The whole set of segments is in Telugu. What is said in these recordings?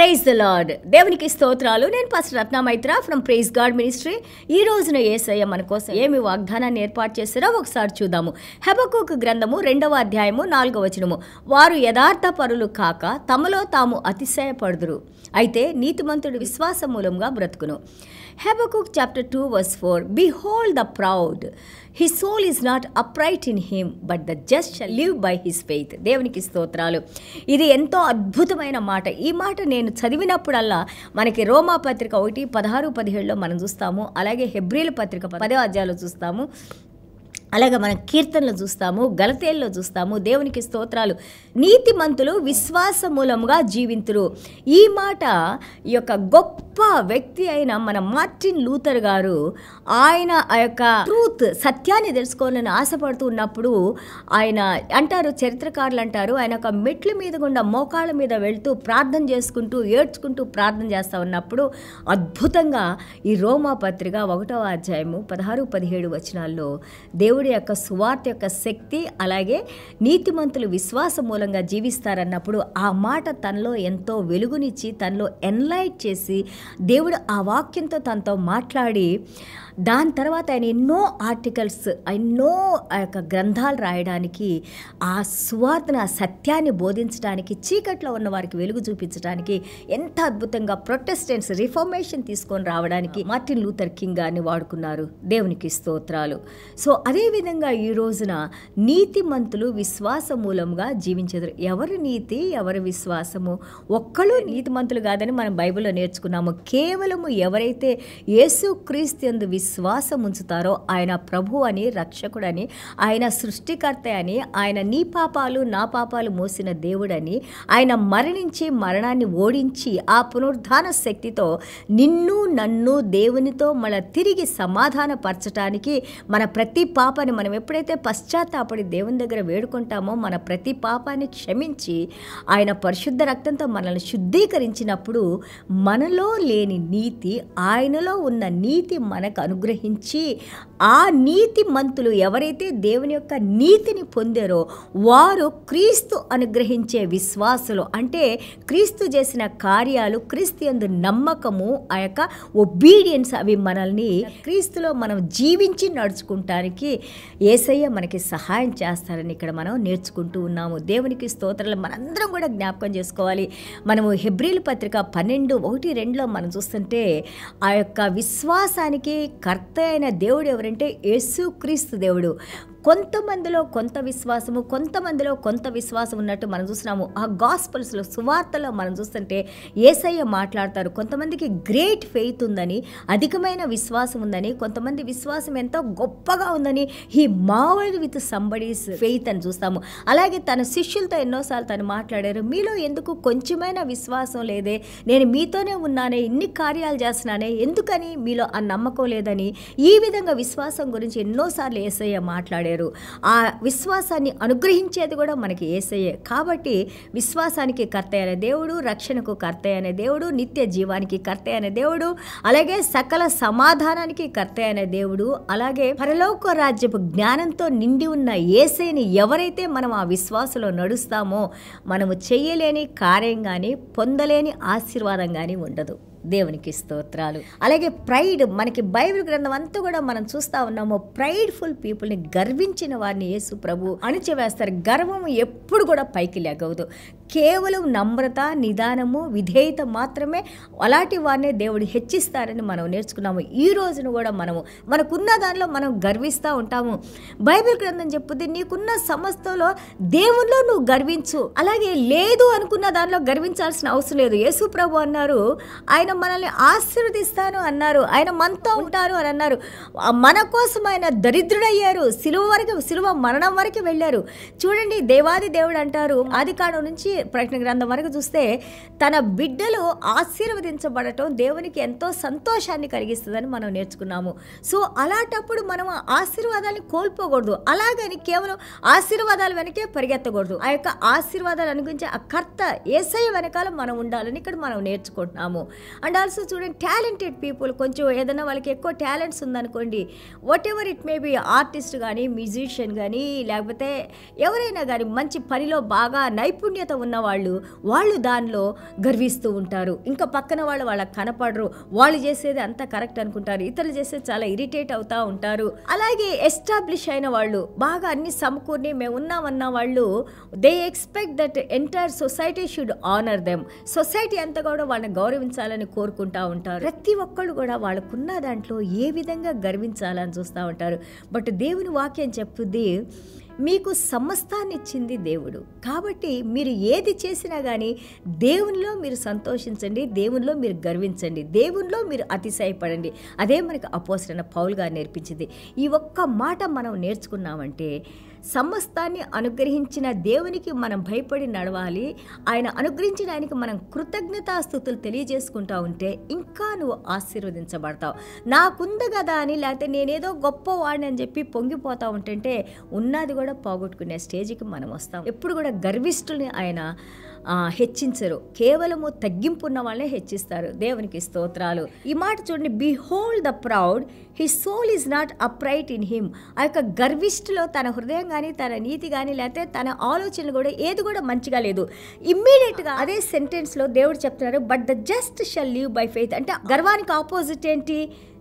ప్రైజ్ ద లార్డ్ దేవునికి స్తోత్రాలు. నేను ఫస్ట్ రత్నమైత్ర ఫ్రమ్ ప్రైజ్ గాడ్ మినిస్ట్రీ ఈ రోజున ఏసయ్య మన కోసం ఏమి వాగ్దానాన్ని ఏర్పాటు చేస్తారో ఒకసారి చూద్దాము. హెబకుక్ గ్రంథము రెండవ అధ్యాయము నాలుగవ వచనము. వారు యథార్థ పరులు కాక తమలో తాము అతిశయపడుదురు. అయితే నీతిమంతుడు విశ్వాస మూలంగా బ్రతుకును. Habakkuk chapter two verse four the the proud soul soul not upright upright in but but the just live by his faith. దేవునికి స్తోత్రాలు. ఇది ఎంతో అద్భుతమైన మాట. ఈ మాట నేను చదివినప్పుడల్లా మనకి రోమా పత్రిక ఒకటి పదహారు పదిహేడులో మనం చూస్తాము. అలాగే హెబ్రిల్ పత్రిక పదో అధ్యాయంలో చూస్తాము. అలాగే మనం కీర్తనలు చూస్తాము గలతేల్లో చూస్తాము దేవునికి స్తోత్రాలు నీతిమంతులు విశ్వాస మూలముగా జీవింతురు. ఈ మాట ఈ యొక్క గొప్ప వ్యక్తి అయిన మన మార్టిన్ లూథర్ గారు ఆయన ఆ యొక్క ట్రూత్ సత్యాన్ని తెలుసుకోవాలని ఆశపడుతూ ఉన్నప్పుడు ఆయన అంటారు చరిత్రకారులు అంటారు ఆయన ఒక మెట్ల మీద గుండా మోకాళ్ళ మీద వెళ్తూ ప్రార్థన చేసుకుంటూ ఏడ్చుకుంటూ ప్రార్థన చేస్తూ ఉన్నప్పుడు అద్భుతంగా ఈ రోమా పత్రిక ఒకటవ అధ్యాయము పదహారు పదిహేడు వచనాల్లో దేవుడు యొక్క సువార్త యొక్క శక్తి అలాగే నీతిమంతులు విశ్వాస మూలంగా జీవిస్తారన్నప్పుడు ఆ మాట తనలో ఎంతో వెలుగునిచ్చి తనలో ఎన్లైట్ చేసి దేవుడు ఆ వాక్యంతో తనతో మాట్లాడి దాని తర్వాత ఆయన ఎన్నో ఆర్టికల్స్ ఎన్నో యొక్క గ్రంథాలు రాయడానికి ఆ సువార్తను ఆ సత్యాన్ని బోధించడానికి చీకట్లో ఉన్న వారికి వెలుగు చూపించడానికి ఎంత అద్భుతంగా ప్రొటెస్టెంట్స్ రిఫర్మేషన్ తీసుకొని రావడానికి మార్టిన్ లూథర్ కింగ్ గారిని వాడుకున్నారు. దేవునికి స్తోత్రాలు. సో అదేవిధంగా ఈ రోజున నీతిమంతులు విశ్వాస మూలంగా జీవించెదరు. ఎవరు నీతి ఎవరు విశ్వాసము? ఒక్కళ్ళు నీతిమంతులు కాదని మనం బైబిల్లో నేర్చుకున్నాము. కేవలము ఎవరైతే యేసు క్రీస్తు విశ్వాసం ఉంచుతారో ఆయన ప్రభు అని రక్షకుడని ఆయన సృష్టికర్త అని ఆయన నీ పాపాలు నా పాపాలు మోసిన దేవుడని ఆయన మరణించి మరణాన్ని ఓడించి ఆ పునరుద్ధాన శక్తితో నిన్ను నన్ను దేవునితో మన తిరిగి సమాధానపరచటానికి మన ప్రతి పాపాన్ని మనం ఎప్పుడైతే పశ్చాత్తాపడి దేవుని దగ్గర వేడుకుంటామో మన ప్రతి పాపాన్ని క్షమించి ఆయన పరిశుద్ధ రక్తంతో మనల్ని శుద్ధీకరించినప్పుడు మనలో లేని నీతి ఆయనలో ఉన్న నీతి మనకు అనుగ్రహించి ఆ నీతి మంతులు ఎవరైతే దేవుని యొక్క నీతిని పొందారో వారు క్రీస్తు అనుగ్రహించే విశ్వాసులు. అంటే క్రీస్తు చేసిన కార్యాలు క్రీస్తు ఎందు నమ్మకము ఆ యొక్క ఒబీడియన్స్ అవి మనల్ని క్రీస్తులో మనం జీవించి నడుచుకుంటానికి ఏసయ్య మనకి సహాయం చేస్తారని ఇక్కడ మనం నేర్చుకుంటూ ఉన్నాము. దేవునికి స్తోత్రాలు మనందరం కూడా జ్ఞాపకం చేసుకోవాలి. మనము హెబ్రిల్ పత్రిక పన్నెండు ఒకటి రెండులో మనం చూస్తుంటే ఆ యొక్క విశ్వాసానికి కర్త అయిన దేవుడు ఎవరంటే యేసు క్రీస్తు దేవుడు. కొంతమందిలో కొంత విశ్వాసము కొంతమందిలో కొంత విశ్వాసం ఉన్నట్టు మనం చూస్తున్నాము. ఆ గాస్పల్స్లో సువార్తలో మనం చూస్తుంటే ఏసయ్య మాట్లాడతారు. కొంతమందికి గ్రేట్ ఫెయిత్ ఉందని అధికమైన విశ్వాసం ఉందని కొంతమంది విశ్వాసం ఎంతో గొప్పగా ఉందని he marvelled with somebody's faith అని చూస్తాము. అలాగే తన శిష్యులతో ఎన్నోసార్లు తను మాట్లాడారు మీలో ఎందుకు కొంచెమైన విశ్వాసం లేదే? నేను మీతోనే ఉన్నానే ఇన్ని కార్యాలు చేస్తున్నానే ఎందుకని మీలో ఆ నమ్మకం లేదని? ఈ విధంగా విశ్వాసం గురించి ఎన్నోసార్లు ఏసయ్య మాట్లాడారు. ఆ విశ్వాసాన్ని అనుగ్రహించేది కూడా మనకి ఏసయ్యే. కాబట్టి విశ్వాసానికి కర్త అయిన దేవుడు రక్షణకు కర్త అయిన దేవుడు నిత్య జీవానికి కర్త అయిన దేవుడు అలాగే సకల సమాధానానికి కర్త అయిన దేవుడు అలాగే పరలోక రాజ్యపు జ్ఞానంతో నిండి ఉన్న ఏసైని ఎవరైతే మనం ఆ విశ్వాసంలో నడుస్తామో మనము చేయలేని కార్యం కానీ పొందలేని ఆశీర్వాదం కానీ ఉండదు. దేవునికి స్తోత్రాలు. అలాగే ప్రైడ్ మనకి బైబిల్ గ్రంథం అంతా కూడా మనం చూస్తా ఉన్నాము. ప్రైడ్ఫుల్ పీపుల్ని గర్వించిన వారిని యేసు ప్రభు అణిచివేస్తారు. గర్వం ఎప్పుడు కూడా పైకి లెగవదు కేవలం నమ్రత నిదానము విధేయత మాత్రమే అలాంటి వారినే దేవుడు హెచ్చిస్తారని మనం నేర్చుకున్నాము. ఈ రోజును కూడా మనము మనకున్న దానిలో మనం గర్విస్తూ ఉంటాము. బైబిల్ గ్రంథం చెప్పుద్ది నీకున్న సమస్తలో దేవుల్లో నువ్వు గర్వించు. అలాగే లేదు అనుకున్న దానిలో గర్వించాల్సిన అవసరం లేదు. యేసు ప్రభు అన్నారు ఆయన మనల్ని ఆశీర్వదిస్తాను అన్నారు. ఆయన మనతో ఉంటారు అని అన్నారు. మన కోసం ఆయన దరిద్రుడయ్యారు. సిలువ వరకు సిలువ మరణం వరకు వెళ్ళారు. చూడండి దేవాది దేవుడు అంటారు ఆది కాండం నుంచి ప్రకటన గ్రంథం వరకు చూస్తే తన బిడ్డలు ఆశీర్వదించబడటం దేవునికి ఎంతో సంతోషాన్ని కలిగిస్తుందని మనం నేర్చుకున్నాము. సో అలాంటప్పుడు మనం ఆశీర్వాదాన్ని కోల్పోకూడదు. అలాగని కేవలం ఆశీర్వాదాలు వెనకే పరిగెత్తకూడదు. ఆ యొక్క ఆశీర్వాదాలు అనుగురించి ఆ కర్త ఏసై వెనకాల మనం ఉండాలని ఇక్కడ మనం నేర్చుకుంటున్నాము. అండ్ ఆల్సో చూడండి టాలెంటెడ్ పీపుల్ కొంచెం ఏదైనా వాళ్ళకి ఎక్కువ టాలెంట్స్ ఉందనుకోండి whatever it may be artist కానీ మ్యూజిషియన్ కానీ లేకపోతే ఎవరైనా కానీ మంచి పనిలో బాగా నైపుణ్యత ఉన్నవాళ్ళు వాళ్ళు దానిలో గర్విస్తూ ఉంటారు. ఇంకా పక్కన వాళ్ళు వాళ్ళకి కనపడరు. వాళ్ళు చేసేది అంతా కరెక్ట్ అనుకుంటారు. ఇతరులు చేసేది చాలా ఇరిటేట్ అవుతూ ఉంటారు. అలాగే ఎస్టాబ్లిష్ అయిన వాళ్ళు బాగా అన్ని సమకూర్ని మేము ఉన్నామన్న వాళ్ళు they expect that entire society should honour them society అంతా కూడా వాళ్ళని గౌరవించాలని కోరుకుంటా ఉంటారు. ప్రతి ఒక్కళ్ళు కూడా వాళ్ళకున్న దాంట్లో ఏ విధంగా గర్వించాలని చూస్తూ ఉంటారు. బట్ దేవుని వాక్యం చెప్తుంది మీకు సమస్తాన్ని ఇచ్చింది దేవుడు. కాబట్టి మీరు ఏది చేసినా కానీ దేవునిలో మీరు సంతోషించండి దేవునిలో మీరు గర్వించండి దేవునిలో మీరు అతిశయపడండి. అదే మనకు అపోసరైన పౌల్గా నేర్పించింది. ఈ ఒక్క మాట మనం నేర్చుకున్నామంటే సమస్తాన్ని అనుగ్రహించిన దేవునికి మనం భయపడి నడవాలి. ఆయన అనుగ్రహించడానికి మనం కృతజ్ఞతాస్థుతులు తెలియజేసుకుంటా ఉంటే ఇంకా నువ్వు ఆశీర్వదించబడతావు. నాకుంది కదా అని లేకపోతే నేనేదో గొప్పవాడిని అని చెప్పి పొంగిపోతా ఉంటుంటే ఉన్నది కూడా పోగొట్టుకునే స్టేజ్కి మనం వస్తాం. ఎప్పుడు కూడా గర్విష్ఠుల్ని ఆయన హెచ్చించరు. కేవలము తగ్గింపు ఉన్న వాళ్ళే హెచ్చిస్తారు. దేవునికి స్తోత్రాలు. ఈ మాట చూడండి. Behold the proud his soul is not upright in him ఆ యొక్క గర్విష్ఠులో తన హృదయం కానీ తన నీతి కానీ లేకపోతే తన ఆలోచనలు కూడా ఏది కూడా మంచిగా లేదు. ఇమ్మీడియట్గా అదే సెంటెన్స్లో దేవుడు చెప్తున్నారు but the just shall live by faith అంటే గర్వానికి ఆపోజిట్ ఏంటి?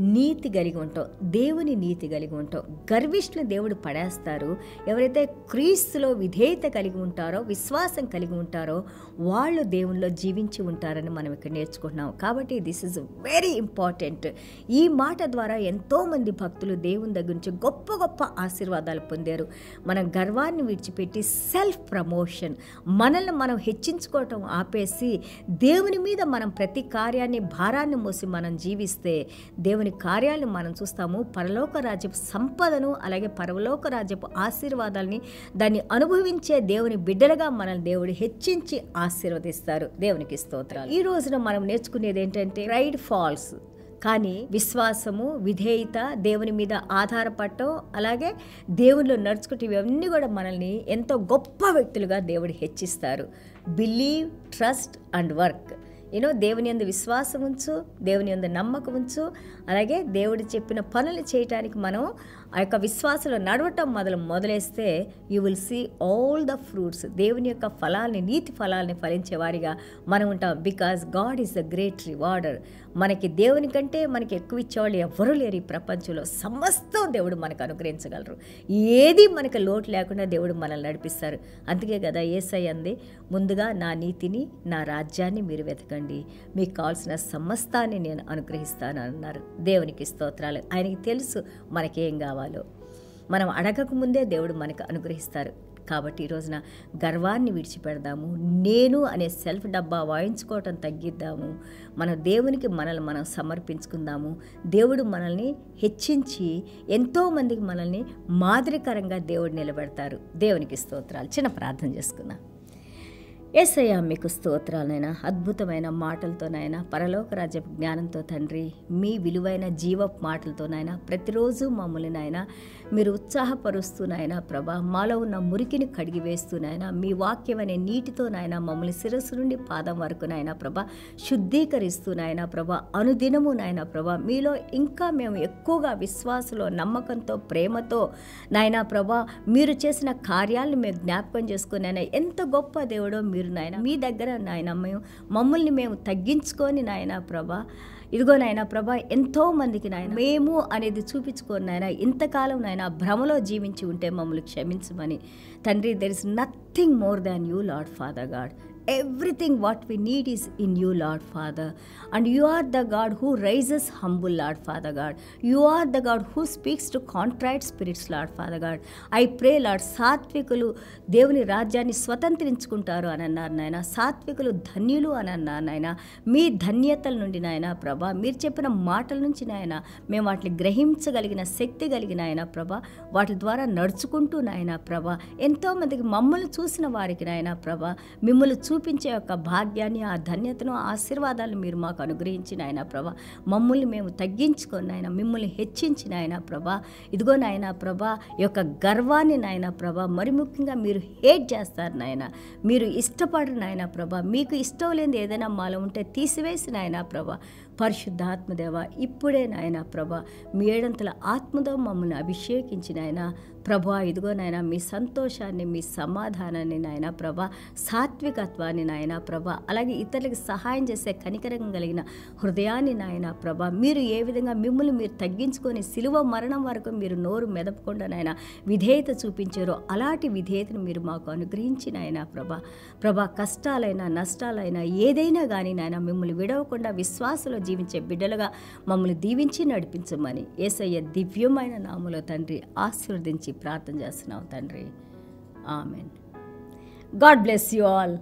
నీతి కలిగి ఉంటాం దేవుని నీతి కలిగి ఉంటాం గర్విష్ఠులు దేవుడు పడేస్తారు. ఎవరైతే క్రీస్తులో విధేయత కలిగి ఉంటారో విశ్వాసం కలిగి ఉంటారో వాళ్ళు దేవునిలో జీవించి ఉంటారని మనం ఇక్కడ నేర్చుకుంటున్నాం. కాబట్టి దిస్ ఇస్ వెరీ ఇంపార్టెంట్ ఈ మాట ద్వారా ఎంతోమంది భక్తులు దేవుని దగ్గర నుంచి గొప్ప గొప్ప ఆశీర్వాదాలు పొందారు. మనం గర్వాన్ని విడిచిపెట్టి సెల్ఫ్ ప్రమోషన్ మనల్ని మనం హెచ్చించుకోవటం ఆపేసి దేవుని మీద మనం ప్రతి కార్యాన్ని భారాన్ని మోసి మనం జీవిస్తే దేవుని కార్యాలను మనం చూస్తాము. పరలోక రాజ్యపు సంపదను అలాగే పరలోక రాజ్యపు ఆశీర్వాదాలని దాన్ని అనుభవించే దేవుని బిడ్డలుగా మనల్ని దేవుడు హెచ్చించి ఆశీర్వదిస్తారు. దేవునికి స్తోత్రాలు. ఈ రోజున మనం నేర్చుకునేది ఏంటంటే రైడ్ ఫాల్స్ కానీ విశ్వాసము విధేయత దేవుని మీద ఆధారపడటం అలాగే దేవునిలో నడుచుకుంటే ఇవన్నీ కూడా మనల్ని ఎంతో గొప్ప వ్యక్తులుగా దేవుడు హెచ్చిస్తారు. Believe trust and work you know దేవుని యందు విశ్వాసం ఉంచు దేవుని యందు నమ్మకం ఉంచు అలాగే దేవుడు చెప్పిన పనులు చేయటానికి మనం ఆ యొక్క విశ్వాసంలో నడవటం మొదలు మొదలేస్తే you will see all the fruits దేవుని యొక్క ఫలాల్ని నీతి ఫలాల్ని ఫలించే వారిగా మనం ఉంటాం. Because God is the great rewarder మనకి దేవుని కంటే మనకి ఎక్కువ ఇచ్చేవాళ్ళు ఎవరూ లేరు ఈ ప్రపంచంలో. సమస్తం దేవుడు మనకు అనుగ్రహించగలరు. ఏది మనకు లోటు లేకుండా దేవుడు మనల్ని నడిపిస్తారు. అందుకే కదా ఏసై అంది ముందుగా నా నీతిని నా రాజ్యాన్ని మీరు వెతకండి. మీకు కావాల్సిన సమస్తాన్ని నేను అనుగ్రహిస్తాను అన్నారు. దేవునికి స్తోత్రాలు. ఆయనకి తెలుసు మనకేం కావాలి. మనం అడగక ముందే దేవుడు మనకు అనుగ్రహిస్తారు. కాబట్టి ఈ రోజున గర్వాన్ని విడిచిపెడదాము. నేను అనే సెల్ఫ్ డబ్బా వాయించుకోవటం తగ్గిద్దాము. మన దేవునికి మనల్ని మనం సమర్పించుకుందాము. దేవుడు మనల్ని హెచ్చించి ఎంతోమందికి మనల్ని మాదిరికరంగా దేవుడు నిలబెడతారు. దేవునికి స్తోత్రాలు. చిన్న ప్రార్థన చేసుకుందాం. ఏసయ్యా మీకు స్తోత్రాలైనా అద్భుతమైన మాటలతోనైనా పరలోక రాజ్య జ్ఞానంతో తండ్రి మీ విలువైన జీవ మాటలతోనైనా ప్రతిరోజు మమ్మల్ని నాయన మీరు ఉత్సాహపరుస్తూనైనా ప్రభా మాలో ఉన్న మురికిని కడిగివేస్తూనైనా మీ వాక్యం అనే నీటితోనైనా మమ్మల్ని శిరస్సు నుండి పాదం వరకు నాయన ప్రభా శుద్ధీకరిస్తూనైనా ప్రభా అనుదినము నాయన ప్రభా మీలో ఇంకా మేము ఎక్కువగా విశ్వాసంలో నమ్మకంతో ప్రేమతో నాయనా ప్రభా మీరు చేసిన కార్యాలను మేము జ్ఞాపకం చేసుకుని ఎంత గొప్ప దేవుడో మీరు నాయన మీ దగ్గర నాయన మేము మమ్మల్ని మేము తగ్గించుకొని నాయన ప్రభా ఇదిగో నాయన ప్రభా ఎంతో మందికి నాయన మేము అనేది చూపించుకొని నాయన ఇంతకాలం నాయన భ్రమలో జీవించి ఉంటే మమ్మల్ని క్షమించమని. తండ్రి there is nothing more than you lord father God everything what we need is in you lord father and you are the God who raises humble lord father God you are the God who speaks to contract spirits lord father God I pray lord సాత్వికులు దేవుని రాజ్యాన్ని స్వతంత్రించుకుంటారు అని అన్నారు నాయన. సాత్వికులు ధన్యులు అని అన్నారు నాయన. మీ ధన్యతల నుండి నాయన ప్రభా మీరు చెప్పిన మాటల నుంచి నాయన మేము వాటిని గ్రహించగలిగిన శక్తి కలిగిన ఆయన ప్రభా వాటి ద్వారా నడుచుకుంటూ నాయన ప్రభా ఎంతోమందికి మమ్మల్ని చూసిన వారికి నాయన ప్రభా మిమ్మల్ని చూపించే యొక్క భాగ్యాన్ని ఆ ధన్యతను ఆశీర్వాదాలు మీరు మాకు అనుగ్రహించిన ఆయన ప్రభా. మమ్మల్ని మేము తగ్గించుకొని ఆయన మిమ్మల్ని హెచ్చించిన ఆయన ప్రభా. ఇదిగో నాయన ప్రభా యొక్క గర్వాన్ని నాయన ప్రభా మరి ముఖ్యంగా మీరు హేట్ చేస్తారు నాయన. మీరు ఇష్టపడరు నాయన ప్రభా. మీకు ఇష్టం లేని ఏదైనా మాలో ఉంటే తీసివేసిన ఆయన ప్రభా. పరిశుద్ధాత్మదేవ ఇప్పుడే నాయన ప్రభ మీ ఏడంతల ఆత్మతో మమ్మల్ని అభిషేకించిన ఆయన ప్రభా ఇదిగో నాయన మీ సంతోషాన్ని మీ సమాధానాన్ని నాయన ప్రభ సాత్వికత్వాన్ని నాయన ప్రభ అలాగే ఇతరులకు సహాయం చేసే కనికరం కలిగిన హృదయాన్ని నాయన ప్రభ మీరు ఏ విధంగా మిమ్మల్ని మీరు తగ్గించుకొని సిలువ మరణం వరకు మీరు నోరు మెదపకుండా నాయన విధేయత చూపించారో అలాంటి విధేయతను మీరు మాకు అనుగ్రహించిన ఆయన ప్రభా ప్రభా కష్టాలైనా నష్టాలైనా ఏదైనా కానీ నాయన మిమ్మల్ని విడవకుండా విశ్వాసలో జీవించే బిడ్డలుగా మమ్మల్ని దీవించి నడిపించమని ఏసయ్య దివ్యమైన నామలో తండ్రి ఆశీర్వదించి ప్రార్థన చేస్తున్నాం తండ్రి. Amen. God bless you all.